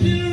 to